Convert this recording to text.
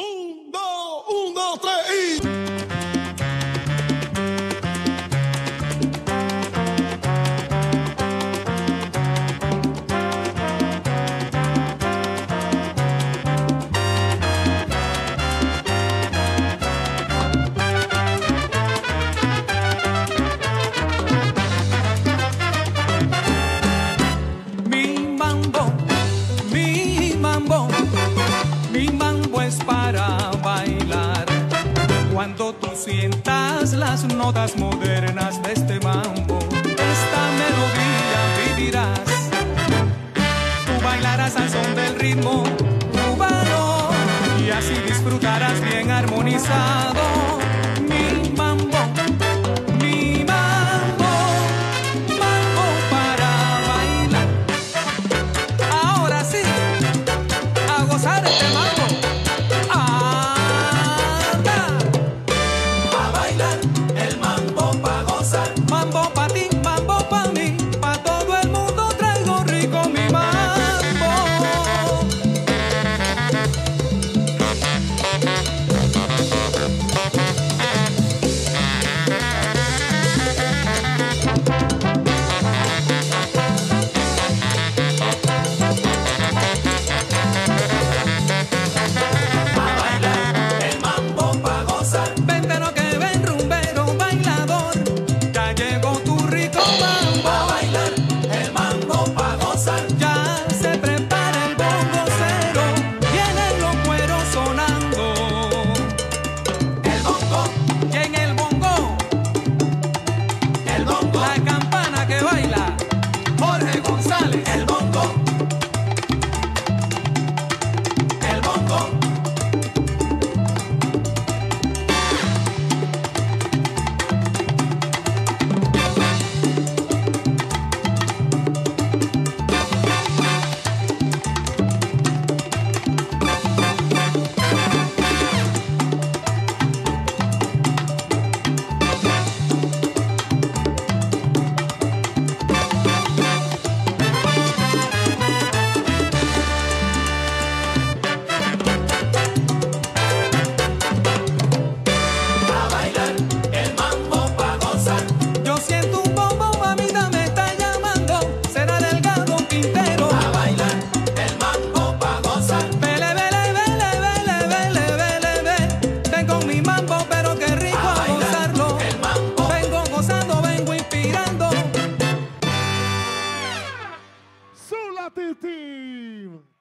Um, dois, um, dois, três e... es para bailar. Cuando tú sientas las notas modernas de este mambo, esta melodía vivirás. Tú bailarás al son del ritmo cubano y así disfrutarás bien armonizado. Mi mambo, mi mambo, mambo para bailar. Ahora sí, a gozar este mambo.